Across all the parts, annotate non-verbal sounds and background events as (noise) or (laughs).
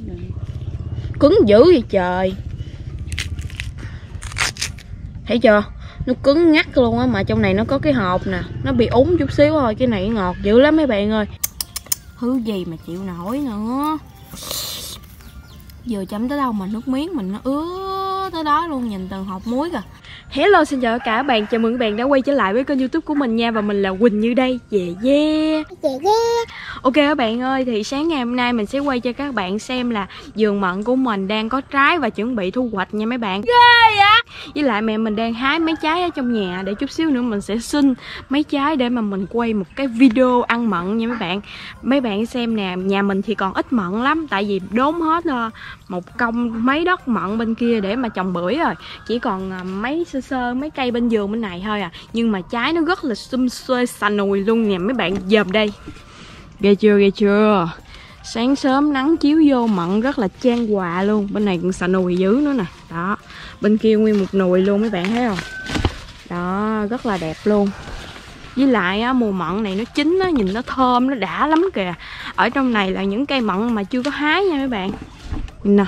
thế này cứng dữ vậy trời. Thấy chưa? Nó cứng ngắt luôn á mà trong này nó có cái hộp nè. Nó bị úng chút xíu thôi cái này ngọt dữ lắm mấy bạn ơi. Thứ gì mà chịu nổi nữa. Vừa chấm tới đâu mà nước miếng mình nó ứa tới đó luôn nhìn từng hộp muối kìa. Hello xin chào cả bạn, chào mừng các bạn đã quay trở lại với kênh youtube của mình nha. Và mình là Quỳnh Như đây, yeah yeah. Yeah, yeah. Ok các bạn ơi, thì sáng ngày hôm nay mình sẽ quay cho các bạn xem là vườn mận của mình đang có trái và chuẩn bị thu hoạch nha mấy bạn. Ghê vậy? Với lại mẹ mình đang hái mấy trái ở trong nhà để chút xíu nữa mình sẽ xin mấy trái để mà mình quay một cái video ăn mận nha mấy bạn. Mấy bạn xem nè, nhà mình thì còn ít mận lắm Tại vì đốn hết ờ, một công mấy đất mận bên kia để mà trồng bưởi rồi. Chỉ còn ờ, mấy sơ sơ mấy cây bên vườn bên này thôi à. Nhưng mà trái nó rất là xum xuê xà nùi luôn nè mấy bạn. Dòm đây Ghê chưa ghê chưa? Sáng sớm nắng chiếu vô mận rất là trang hòa luôn. Bên này còn xà nùi dữ nữa nè. Đó. Bên kia nguyên một nùi luôn mấy bạn thấy không? Đó rất là đẹp luôn. Với lại á, mùa mận này nó chín á, nhìn nó thơm nó đã lắm kìa. Ở trong này là những cây mận mà chưa có hái nha mấy bạn. Nè.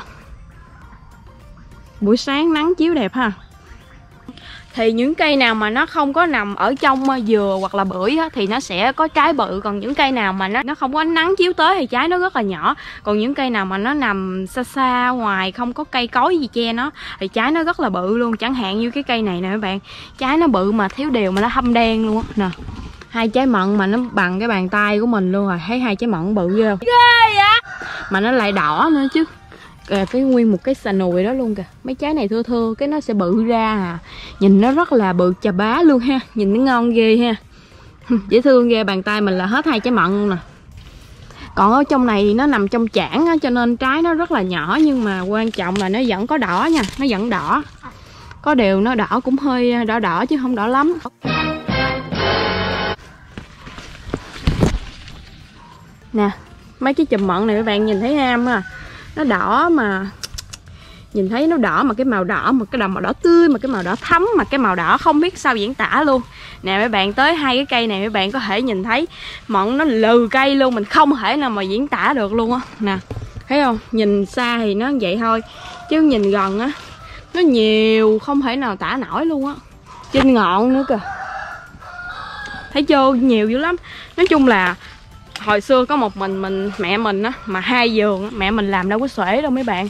Buổi sáng nắng chiếu đẹp ha thì những cây nào mà nó không có nằm ở trong ờ, dừa hoặc là bưởi á, thì nó sẽ có trái bự. Còn những cây nào mà nó nó không có ánh nắng chiếu tới thì trái nó rất là nhỏ. Còn những cây nào mà nó nằm xa xa ngoài không có cây cối gì che nó thì trái nó rất là bự luôn. Chẳng hạn như cái cây này nè các bạn trái nó bự mà thiếu đều mà nó hâm đen luôn á. Nè hai trái mận mà nó bằng cái bàn tay của mình luôn rồi thấy hai trái mận bự ghê. Không ghê vậy? Mà nó lại đỏ nữa chứ à, cái nguyên một cái xà nồi đó luôn kìa. Mấy trái này thưa thưa cái nó sẽ bự ra à. Nhìn nó rất là bự chà bá luôn ha. Nhìn nó ngon ghê ha. (laughs) Dễ thương ghê bàn tay mình là hết hai trái mận luôn nè. Còn ở trong này thì nó nằm trong chảng á, cho nên trái nó rất là nhỏ nhưng mà quan trọng là nó vẫn có đỏ nha nó vẫn đỏ. Có điều nó đỏ cũng hơi à, đỏ đỏ chứ không đỏ lắm. Nè mấy cái chùm mận này các bạn nhìn thấy ham à nó đỏ mà. Nhìn thấy nó đỏ mà cái màu đỏ, mà cái màu đỏ tươi, mà cái màu đỏ thấm mà cái màu đỏ không biết sao diễn tả luôn. Nè, mấy bạn tới hai cái cây này, mấy bạn có thể nhìn thấy mận nó lừ cây luôn, mình không thể nào mà diễn tả được luôn á. Nè, thấy không? Nhìn xa thì nó vậy thôi, chứ nhìn gần á, nó nhiều không thể nào tả nổi luôn á. Trên ngọn nữa kìa. Thấy chưa? Nhiều dữ lắm. Nói chung là hồi xưa có một mình mình mẹ mình á mà hai giường á, mẹ mình làm đâu có xuể đâu mấy bạn.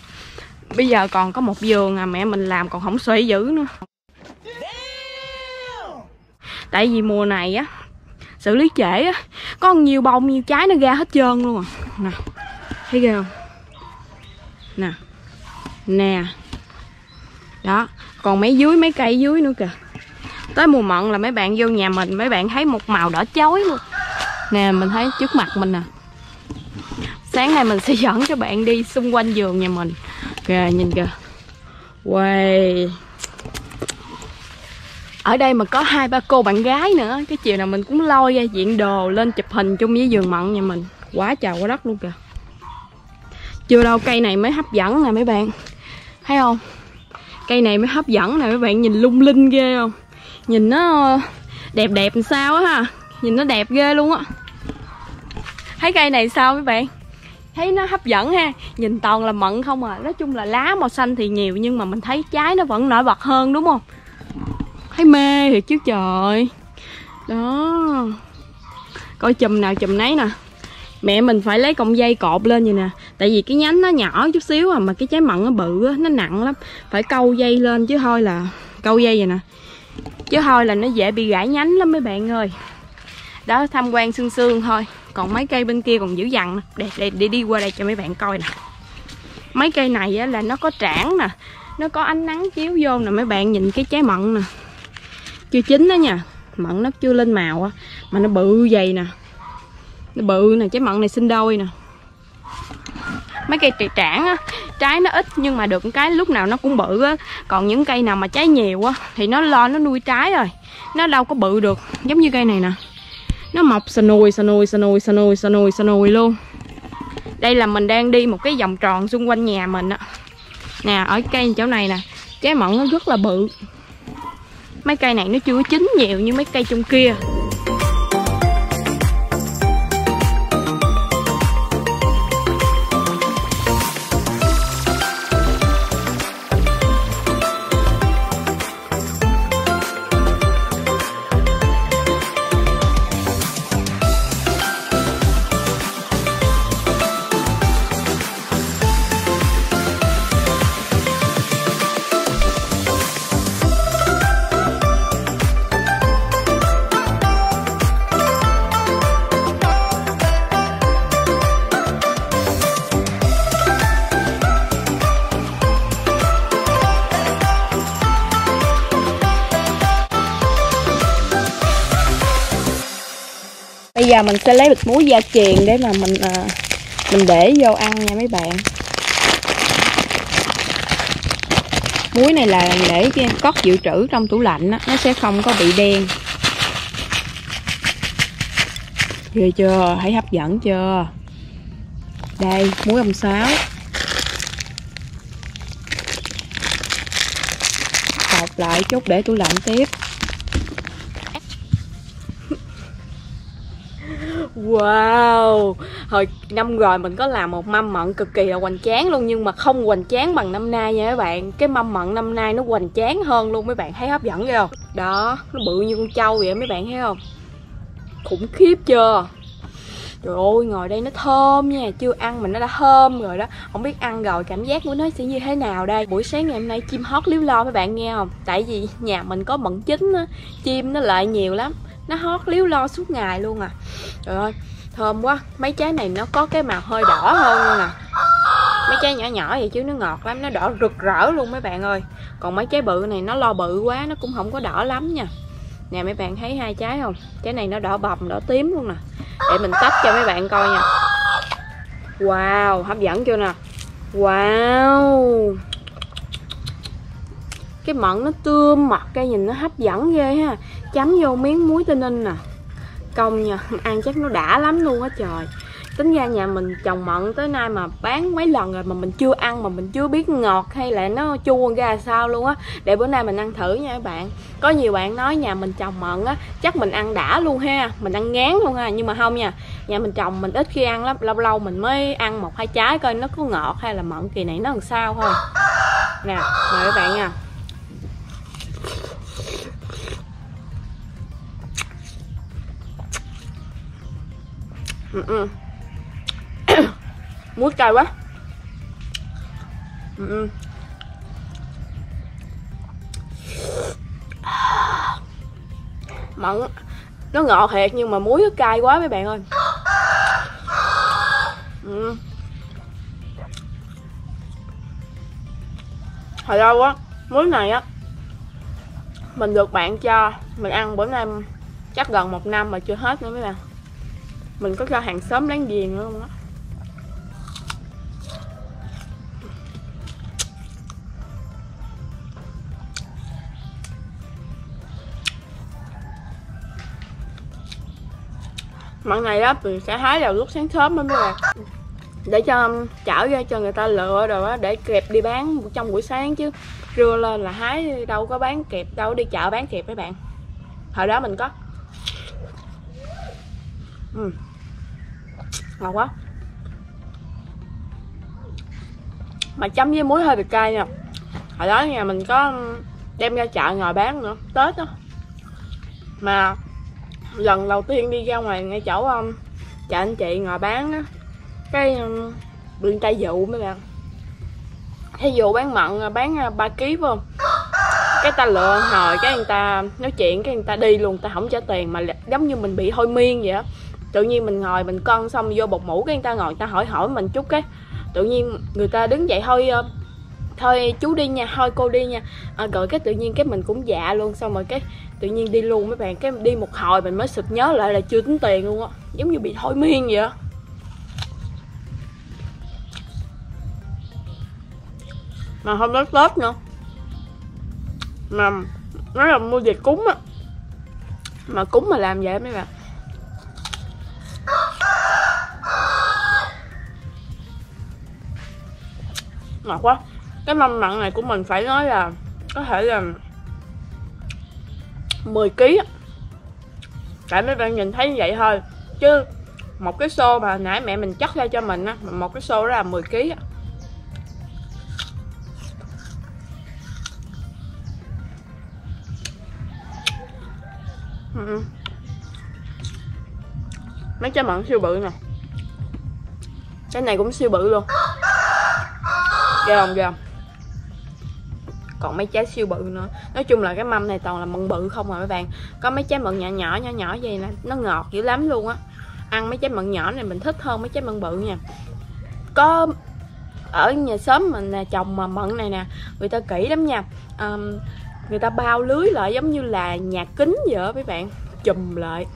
Bây giờ còn có một giường à mẹ mình làm còn không xuể dữ nữa. Tại vì mùa này á xử lý trễ á có nhiều bông nhiều trái nó ra hết trơn luôn à. Nè thấy ghê không? Nè nè. Đó còn mấy dưới mấy cây dưới nữa kìa. Tới mùa mận là mấy bạn vô nhà mình mấy bạn thấy một màu đỏ chói luôn nè, mình thấy trước mặt mình nè. Sáng nay mình sẽ (laughs) dẫn cho bạn đi xung quanh vườn nhà mình. Kìa, nhìn kìa. Wow ở đây mà có hai ba cô bạn gái nữa, cái chiều nào mình cũng lôi ra diện đồ lên chụp hình chung với vườn mận nhà mình. Quá trời, quá đất luôn kìa. Chưa đâu, cây này mới hấp dẫn nè mấy bạn. Thấy không? Cây này mới hấp dẫn nè mấy bạn, nhìn lung linh ghê không? Nhìn nó đẹp đẹp làm sao á ha nhìn nó đẹp ghê luôn á. Thấy cây này sao mấy bạn? Thấy nó hấp dẫn ha. Nhìn toàn là mận không à. Nói chung là lá màu xanh thì nhiều nhưng mà mình thấy trái nó vẫn nổi bật hơn đúng không? Thấy mê thiệt chứ trời. Đó. Coi chùm nào chùm nấy nè. Mẹ mình phải lấy cọng dây cột lên vậy nè. Tại vì cái nhánh nó nhỏ chút xíu à mà cái trái mận nó bự á, nó nặng lắm. Phải câu dây lên chứ thôi là, câu dây vậy nè. Chứ thôi là nó dễ bị gãy nhánh lắm mấy bạn ơi đó tham quan sương sương thôi. Còn mấy cây bên kia còn dữ dằn để, để, để đi qua đây cho mấy bạn coi nè. Mấy cây này á, là nó có trảng nè. Nó có ánh nắng chiếu vô nè mấy bạn nhìn cái trái mận nè. Chưa chín đó nha. Mận nó chưa lên màu á mà nó bự dày nè. Nó bự nè trái mận này sinh đôi nè. Mấy cây trì trảng á trái nó ít nhưng mà được cái lúc nào nó cũng bự á. Còn những cây nào mà trái nhiều á thì nó lo nó nuôi trái rồi. Nó đâu có bự được. Giống như cây này nè nó mọc xà nùi xà nùi xà nùi xà nùi xà nùi xà nùi luôn. Đây là mình đang đi một cái vòng tròn xung quanh nhà mình á. Nè, ở cây chỗ này nè, trái mận nó rất là bự. Mấy cây này nó chưa chín nhiều như mấy cây trong kia. Giờ mình sẽ lấy bịch muối gia truyền để mà mình à, mình để vô ăn nha mấy bạn. Muối này là để cất dự trữ trong tủ lạnh đó, nó sẽ không có bị đen. Ghê chưa? Thấy hấp dẫn chưa? Đây muối ông sáo bọc lại chút để tủ lạnh tiếp. Wow. Hồi năm rồi mình có làm một mâm mận cực kỳ là hoành tráng luôn Nhưng mà không hoành tráng bằng năm nay nha các bạn. Cái mâm mận năm nay nó hoành tráng hơn luôn Mấy bạn thấy hấp dẫn không? Đó Nó bự như con trâu vậy mấy bạn thấy không? Khủng khiếp chưa? Trời ơi ngồi đây nó thơm nha Chưa ăn mà nó đã thơm rồi đó. Không biết ăn rồi cảm giác của nó sẽ như thế nào đây? Buổi sáng ngày hôm nay chim hót liếu lo mấy bạn nghe không? Tại vì nhà mình có mận chín, á Chim nó lại nhiều lắm. Nó hót liếu lo suốt ngày luôn à. Trời ơi, thơm quá. Mấy trái này nó có cái màu hơi đỏ hơn luôn à. Mấy trái nhỏ nhỏ vậy chứ nó ngọt lắm, nó đỏ rực rỡ luôn mấy bạn ơi. Còn mấy trái bự này nó lo bự quá, nó cũng không có đỏ lắm nha. Nè, mấy bạn thấy hai trái không? Trái này nó đỏ bầm, đỏ tím luôn nè. Để mình tách cho mấy bạn coi nha. Wow, hấp dẫn chưa nè? Wow cái mận nó tươm mặt cây nhìn nó hấp dẫn ghê ha. Chấm vô miếng muối tinh ninh nè. Công nha, (laughs) ăn chắc nó đã lắm luôn á trời. Tính ra nhà mình trồng mận tới nay mà bán mấy lần rồi mà mình chưa ăn mà mình chưa biết ngọt hay là nó chua ra sao luôn á. Để bữa nay mình ăn thử nha các bạn. Có nhiều bạn nói nhà mình trồng mận á, chắc mình ăn đã luôn ha. Mình ăn ngán luôn ha. Nhưng mà không nha, nhà mình trồng mình ít khi ăn lắm. Lâu lâu mình mới ăn một hai trái coi nó có ngọt hay là mận kỳ này nó làm sao thôi. Nè, mời các bạn nha. Ừ -ừ (coughs) muối cay quá ừ. ừ. mặn nó ngọt thiệt nhưng mà muối nó cay quá mấy bạn ơi ừ. hồi lâu á, muối này á, mình được bạn cho mình ăn, bữa nay chắc gần một năm mà chưa hết nữa mấy bạn mình có cho hàng xóm láng giềng nữa không á? Mặn này đó, mình sẽ hái vào lúc sáng sớm mới là để cho, chảo ra cho người ta lựa rồi á, để kẹp đi bán trong buổi sáng chứ. Rưa lên là hái đâu có bán kẹp, đâu đi chợ bán kẹp mấy bạn. Hồi đó mình có. Ừ ngọt quá. Mà chấm với muối hơi bị cay nha. Hồi đó nhà mình có đem ra chợ ngồi bán nữa tết đó. Mà lần đầu tiên đi ra ngoài ngay chỗ um, chợ anh chị ngồi bán á cái um, đường tay dụ mấy bạn. Thí dụ bán mận à, bán à, ba ký không? Cái ta lựa hồi cái người ta nói chuyện cái người ta đi luôn ta không trả tiền mà giống như mình bị thôi miên vậy á tự nhiên mình ngồi mình cân xong vô bột mũ cái người ta ngồi người ta hỏi hỏi mình chút cái. Tự nhiên người ta đứng dậy thôi ờ, thôi chú đi nha thôi cô đi nha. À, rồi cái tự nhiên cái mình cũng dạ luôn xong rồi cái tự nhiên đi luôn mấy bạn cái đi một hồi mình mới sực nhớ lại là chưa tính tiền luôn á. Giống như bị thôi miên vậy á. Mà hôm đó tết nữa. Mà nó là mua về cúng á. Mà cúng mà làm vậy mấy bạn. Ngọt quá. Cái mâm mặn này của mình phải nói là có thể là 10 kg tại mấy bạn nhìn thấy như vậy thôi. Chứ một cái xô mà nãy mẹ mình chắc ra cho mình á một cái xô đó là 10 kg ừ. mấy trái mận siêu bự nè. Cái này cũng siêu bự luôn. (gasps) ghê không ghê không? Còn mấy trái siêu bự nữa. Nói chung là cái mâm này toàn là mận bự không rồi mấy bạn. Có mấy trái mận nhỏ nhỏ nhỏ nhỏ gì nè. Nó ngọt dữ lắm luôn á. Ăn mấy trái mận nhỏ này mình thích hơn mấy trái mận bự nha. Có ở nhà sớm mình nè trồng mà mận này nè người ta kỹ lắm nha. Um, người ta bao lưới lại giống như là nhà kính vậy đó mấy bạn. Chùm lại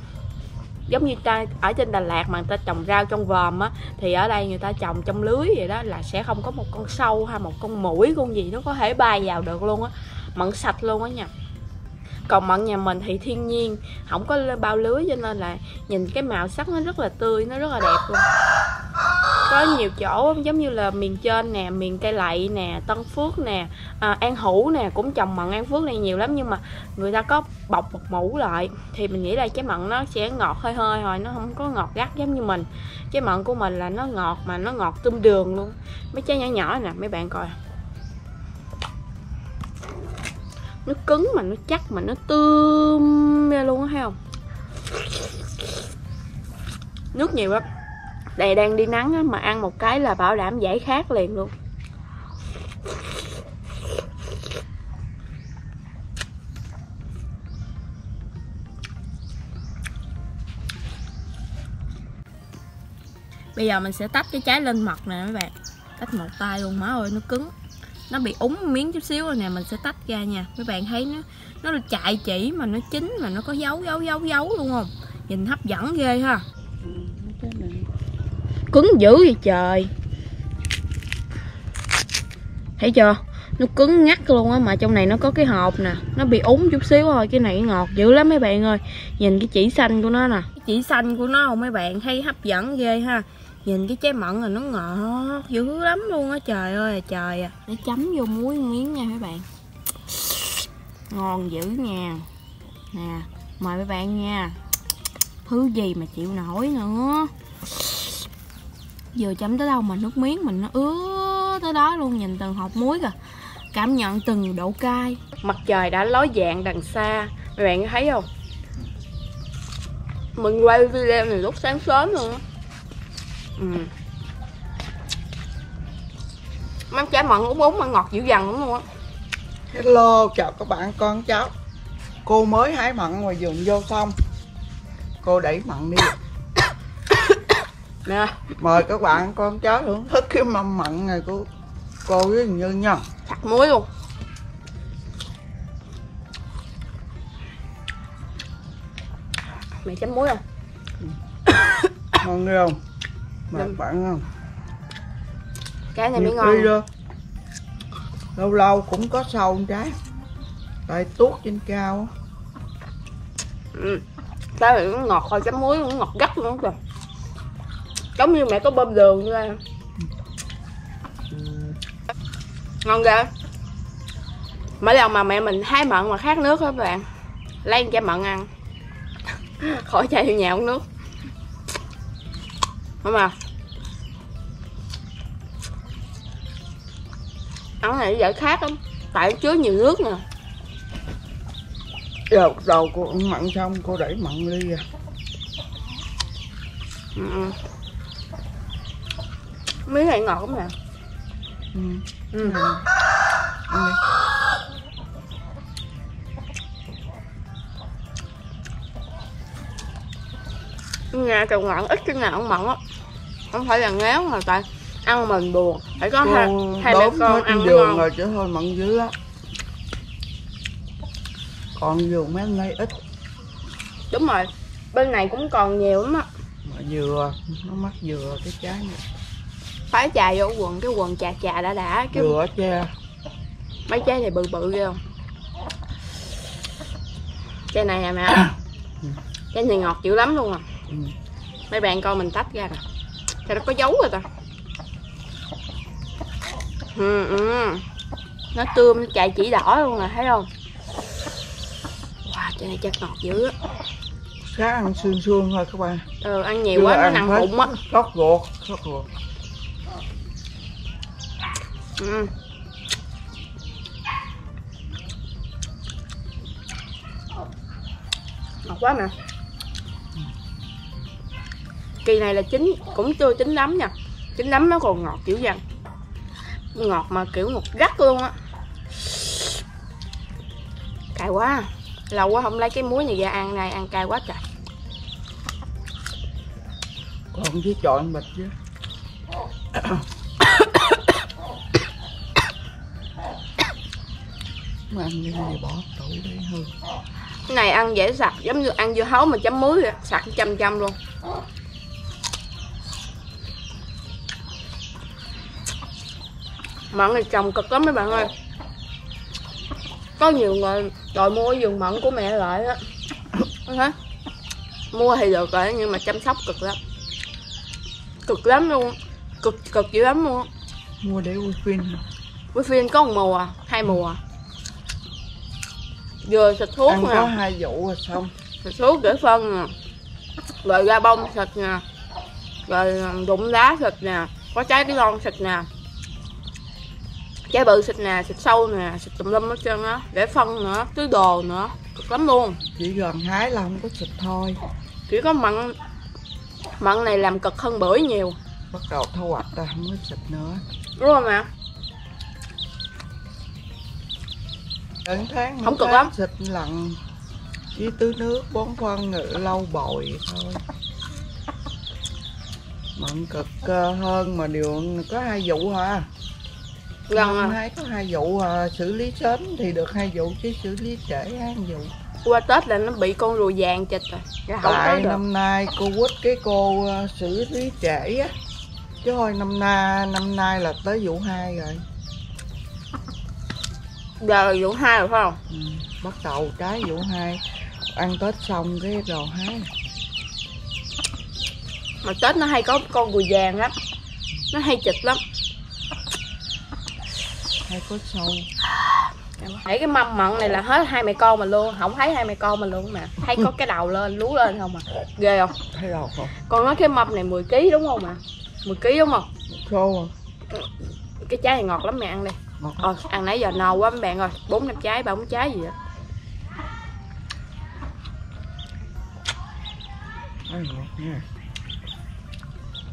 giống như ta, ở trên Đà Lạt mà người ta trồng rau trong vòm á, thì ở đây người ta trồng trong lưới vậy đó, là sẽ không có một con sâu hay một con mũi con gì nó có thể bay vào được luôn á. Mận sạch luôn á nha. Còn mận nhà mình thì thiên nhiên, không có bao lưới cho nên là nhìn cái màu sắc nó rất là tươi, nó rất là đẹp luôn có nhiều chỗ giống như là miền trên nè miền cây lậy nè tân phước nè à, an hữu nè cũng trồng mận an phước này nhiều lắm nhưng mà người ta có bọc một mũ lại thì mình nghĩ là trái mận nó sẽ ngọt hơi hơi thôi nó không có ngọt gắt giống như mình. Trái mận của mình là nó ngọt mà nó ngọt tôm đường luôn. Mấy trái nhỏ nhỏ nè mấy bạn coi. Nó cứng mà nó chắc mà nó tươm ra luôn á thấy không? Nước nhiều lắm đây đang đi nắng á, mà ăn một cái là bảo đảm giải khát liền luôn. Bây giờ mình sẽ tách cái trái lên mật nè mấy bạn. Tách một tay luôn má ơi nó cứng. Nó bị úng miếng chút xíu rồi nè Mình sẽ tách ra nha. Mấy bạn thấy nó Nó chạy chỉ mà nó chín mà nó có dấu dấu dấu dấu luôn không? Nhìn hấp dẫn ghê ha cứng dữ vậy trời. Thấy chưa? Nó cứng ngắt luôn á, mà trong này nó có cái hộp nè. Nó bị úng chút xíu thôi, cái này ngọt dữ lắm mấy bạn ơi. Nhìn cái chỉ xanh của nó nè. Cái chỉ xanh của nó không mấy bạn? Thấy hấp dẫn ghê ha. Nhìn cái trái mận là nó ngọt dữ lắm luôn á, trời ơi, trời à. Nó chấm vô muối miếng nha mấy bạn. Ngon dữ nha. Nè, mời mấy bạn nha. Thứ gì mà chịu nổi nữa? Vừa chấm tới đâu mà nước miếng mình nó ứa tới đó luôn nhìn từng hộp muối kìa. Cảm nhận từng độ cay. Mặt trời đã ló dạng đằng xa mấy bạn thấy không? Mình quay video này lúc sáng sớm luôn á. Ừ. mắm trái mận úng úng mà ngọt dữ dằn lắm luôn á. Hello, chào các bạn con cháu. Cô mới hái mận ngoài vườn vô xong. Cô đẩy mận đi nè. Mời các bạn con cháu thưởng thức cái mâm mận này của cô với Như nha. Sặc muối luôn. Mày chấm muối không? (coughs) Ngon ghê không? Mà bạn không? cái này mới ngon. đó, Lâu lâu cũng có sâu trái. Tại tuốt trên cao ừ. cái này nó ngọt thôi chấm muối nó ngọt gắt luôn kìa giống như mẹ có bơm đường ra ngon ghê. Mỗi lần mà mẹ mình hái mận mà khát nước các bạn lấy chai mận ăn. (laughs) Khỏi chai vô nhà uống nước. Đúng mà ăn này dễ khát lắm. Tại chứa nhiều nước nè. Giờ đầu cô mặn xong cô đẩy mặn đi à. Ừ. ừ. miếng này ngọt lắm nè ừ. ừ. Đi. nhà trồng mặn ít cái nào ăn mặn á không phải là ngáo mà tại ăn mình buồn phải có hai hai mẹ con ăn ngon rồi chứ thôi mặn dữ á Còn vườn mấy nay ít đúng rồi bên này cũng còn nhiều lắm á dừa nó mắc dừa cái trái này phải chà vô quần cái quần chà chà đã đã cái dừa che mấy trái này bự bự ghê không? Trái này nè mẹ? (coughs) Trái này ngọt dữ lắm luôn à. Ừ. mấy bạn coi mình tách ra nè sao nó có dấu rồi ta? Ừ, ừ. nó tươm chạy chỉ đỏ luôn nè thấy không? Wow trái này chắc ngọt dữ á. Cá ăn xương xương thôi các bạn. Ừ, ăn nhiều Chưa quá nó nặng bụng á. Sót ruột Sót ruột ừ. ngọt quá nè kỳ này là chín cũng chưa chín lắm nha. Chín lắm nó còn ngọt kiểu dằn ngọt mà kiểu ngọt gắt luôn á. Cay quá lâu quá không lấy cái muối này ra ăn này ăn cay quá trời. Còn với chọn bịch chứ (coughs) Mà ăn cái này bỏ tủ để hư. Cái này ăn dễ sặc giống như ăn dưa hấu mà chấm muối vậy sặc trăm trăm luôn. Mận này trồng cực lắm mấy bạn ơi. Có nhiều người đòi mua vườn mận của mẹ lại á. Mua thì được rồi nhưng mà chăm sóc cực lắm. Cực lắm luôn cực cực dữ lắm luôn. Mua để quay phim với phim có một mùa hai mùa vừa xịt thuốc ăn có nè hai vụ rồi xong. Xịt thuốc để phân nè. Rồi ra bông xịt nè. Rồi rụng lá xịt nè. Có trái cái lon xịt nè. Trái bự xịt nè xịt sâu nè xịt tùm lum hết trơn á. Để phân nữa tưới đồ nữa. Cực lắm luôn. Chỉ gần hái là không có xịt thôi. Chỉ có mặn mặn này làm cực hơn bưởi nhiều. Bắt đầu thu hoạch ta không có xịt nữa. Đúng không ạ Đến tháng Không cực lắm. xịt lần chỉ tưới nước bón phân ngự lâu bồi thôi. Mận cực hơn mà điều có hai vụ hả? Gần à? hái có hai vụ à, xử lý sớm thì được hai vụ chứ xử lý trễ hai vụ. Qua tết là nó bị con rùa vàng chịch rồi Cái không tới tại được. năm nay cô quýt cái cô à, xử lý trễ á. Chứ thôi năm nay năm nay là tới vụ hai rồi giờ là vụ hai rồi phải không? Ừ, bắt đầu trái vụ hai ăn tết xong cái rồi hái. Mà tết nó hay có con rùa vàng lắm nó hay chịch lắm. Hay có sâu. Thấy cái mâm mận này là hết hai mẹ con mình luôn không thấy hai mẹ con mình luôn mà. Thấy có cái đầu lên lú lên không à? Ghê không? Thấy đâu không? Con nói cái mâm này 10 kg đúng không ạ 10 kg đúng không? Khô à. Cái trái này ngọt lắm mẹ ăn đi ờ ăn nãy giờ no quá mấy bạn ơi. Bốn năm trái ba bốn trái gì nha.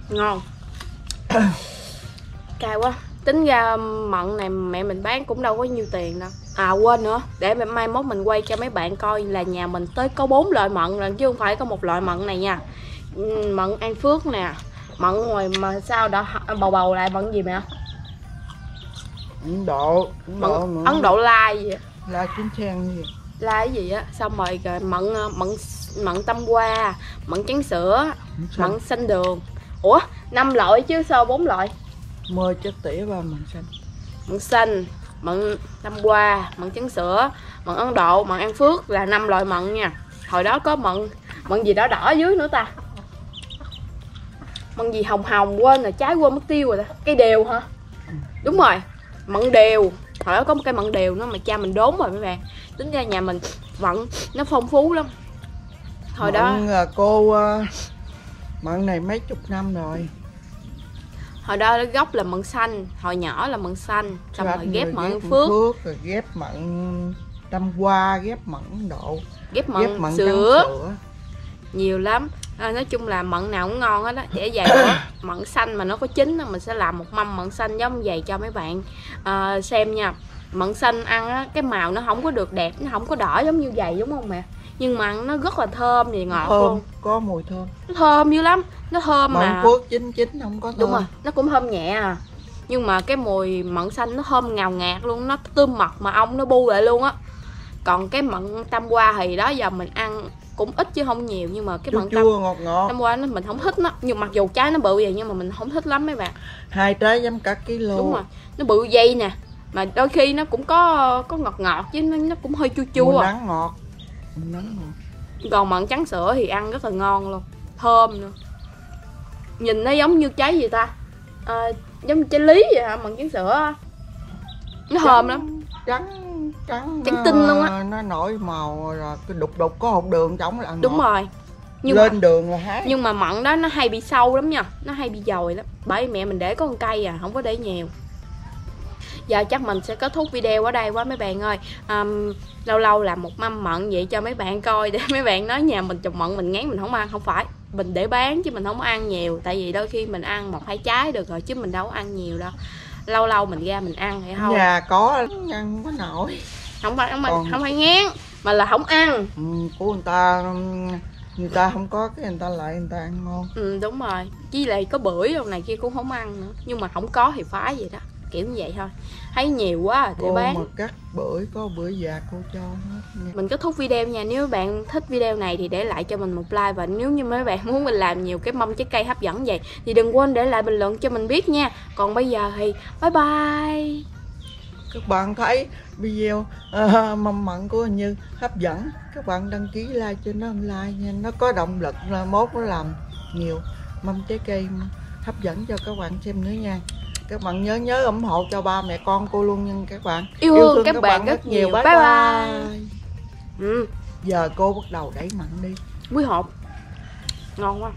Ngon. (coughs) Cay quá. Tính ra mận này mẹ mình bán cũng đâu có nhiêu tiền đâu. À quên nữa. Để mai mốt mình quay cho mấy bạn coi là nhà mình tới có bốn loại mận rồi chứ không phải có một loại mận này nha. Ừ, mận an phước nè. Mận ngoài mà sao đó bầu bầu lại mận gì mẹ ấn độ ấn mận độ nữa. Ấn độ lai gì á. la chín sen gì? Lai cái gì á? Xong rồi rồi mận ờ, mận mận tâm hoa mận trắng sữa mận mận xanh đường. Ủa năm loại chứ sao bốn loại? Mơ chết tỉa ba mận xanh mận xanh mận tâm hoa mận trắng sữa mận ấn độ mận an phước là năm loại mận nha. Hồi đó có mận mận gì đỏ đỏ dưới nữa ta? Mận gì hồng hồng quên rồi trái quên mất tiêu rồi ta. Cây đều hả? Đúng rồi mận đều. Hồi đó có một cây mận đều nữa mà cha mình đốn rồi mấy bạn tính ra nhà mình mận nó phong phú lắm. Hồi đó mận là cô ờ, mận này mấy chục năm rồi. Hồi đó gốc là mận xanh hồi nhỏ là mận xanh xong Ghép rồi ghép mận ghép phước. rồi ghép mận trăm hoa ghép mận độ. Ghép ghép mận mận trắng sữa sữa. Nhiều lắm à, nói chung là mận nào cũng ngon hết á để vậy nữa mận xanh mà nó có chín mình sẽ làm một mâm mận xanh giống vậy cho mấy bạn. À, xem nha mận xanh ăn á cái màu nó không có được đẹp nó không có đỏ giống như vậy đúng không mẹ? Nhưng mà nó rất là thơm và ngọt thơm luôn. có mùi thơm. Nó thơm dữ lắm nó thơm mận mà. phước chín chín không có thơm. Đúng rồi nó cũng thơm nhẹ à. Nhưng mà cái mùi mận xanh nó thơm ngào ngạt luôn nó tươm mật mà ong nó bu lại luôn á. Còn cái mận tam qua thì đó giờ mình ăn cũng ít chứ không nhiều nhưng mà cái chua mận chua ngọt ngọt. năm qua nó mình không thích nó. Nhưng mặc dù trái nó bự vậy nhưng mà mình không thích lắm mấy bạn. Hai trái giống cả kilo đúng rồi. Nó bự dây nè mà đôi khi nó cũng có có ngọt ngọt chứ nó, nó cũng hơi chua chua nắng ngọt. Mùi nắng ngọt. Còn mận trắng sữa thì ăn rất là ngon luôn. Thơm nữa. Nhìn nó giống như trái gì ta? À, giống như trái lý vậy hả mận trắng sữa? Nó thơm lắm. trắng trắng Trắng tinh luôn á. nó nổi màu rồi cái đục đục có hột đường trong là ngọt. đúng rồi. Nhưng mà, lên đường là hái. nhưng mà mận đó nó hay bị sâu lắm nha. Nó hay bị dồi lắm. Bởi mẹ mình để có con cây à không có để nhiều. Giờ chắc mình sẽ kết thúc video ở đây quá mấy bạn ơi. Ờm, lâu lâu làm một mâm mận vậy cho mấy bạn coi để (laughs) mấy bạn nói nhà mình trồng mận mình ngán mình không ăn. Không phải. Mình để bán chứ mình không ăn nhiều. Tại vì đôi khi mình ăn một hai trái được rồi chứ mình đâu có ăn nhiều đâu. Lâu lâu mình ra mình ăn thì không nhà có ăn có nổi không phải không phải, không phải ngán mà là không ăn. Ừ, của người ta người ta không có cái người ta lại người ta ăn ngon. Ừ đúng rồi. Với lại có bưởi đâu này kia cũng không ăn nữa. Nhưng mà không có thì phá vậy đó. Kiểu như vậy thôi. Thấy nhiều quá à, thì cô bán. mà cắt bưởi có bưởi già cô cho hết nha. mình kết thúc video nha. Nếu bạn thích video này thì để lại cho mình một like. Và nếu như mấy bạn muốn mình làm nhiều cái mâm trái cây hấp dẫn vậy thì đừng quên để lại bình luận cho mình biết nha. Còn bây giờ thì bye bye các bạn thấy video à, mâm mận của Như hấp dẫn. Các bạn đăng ký like cho nó like nha. Nó có động lực là mốt nó làm nhiều. Mâm trái cây hấp dẫn cho các bạn xem nữa nha. Các bạn nhớ nhớ ủng hộ cho ba mẹ con cô luôn nha các bạn. Yêu thương các bạn rất nhiều. bye Bye bye, bye. ừ. Giờ cô bắt đầu đẩy mặn đi. Quý hộp ngon quá